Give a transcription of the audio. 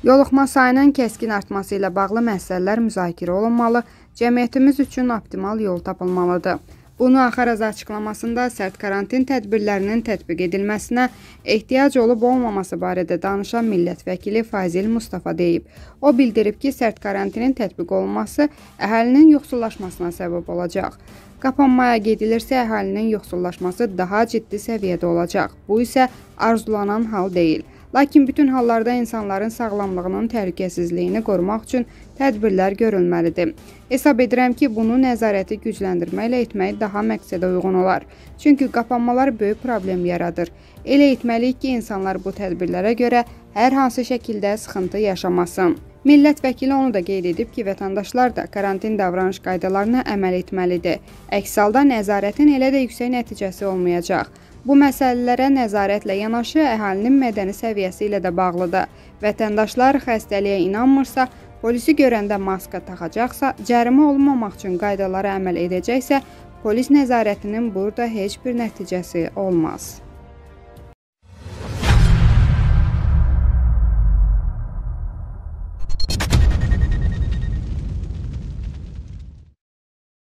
Yoluxma sayının kəskin artması ilə bağlı məsələlər müzakirə olunmalı, cəmiyyətimiz üçün optimal yol tapılmalıdır. Bunu Axaraz açıqlamasında sərt karantin tədbirlərinin tətbiq edilməsinə ehtiyac olub-olmaması barədə danışan millət vəkili Fazil Mustafa deyib. O bildirib ki, sərt karantinin tətbiq olunması əhalinin yoxsullaşmasına səbəb olacaq. Qapanmaya gedilirsə, əhalinin yoxsullaşması daha ciddi səviyyədə olacaq. Bu isə arzulanan hal deyil. Lakin bütün hallarda insanların sağlamlığının təhlükəsizliyini qorumaq üçün tədbirlər görülməlidir. Hesab edirəm ki, bunu nəzarəti gücləndirməklə etmək daha məqsədə uyğun olar. Çünki qapanmalar böyük problem yaradır. Elə etməliyik ki, insanlar bu tədbirlərə görə hər hansı şəkildə sıxıntı yaşamasın. Millət vəkili onu da qeyd edib ki, vətəndaşlar da karantin davranış qaydalarına əməl etməlidir. Əks halda nəzarətin elə də yüksək nəticəsi olmayacaq. Bu məsələlərə nəzarətlə yanaşı əhalinin mədəni səviyyəsi ilə də bağlıdır. Vətəndaşlar xəstəliyə inanmırsa, polisi görəndə maska taxacaqsa, cərimə olunmamaq üçün qaydalara əməl edəcəksə, polis nəzarətinin burada heç bir nəticəsi olmaz.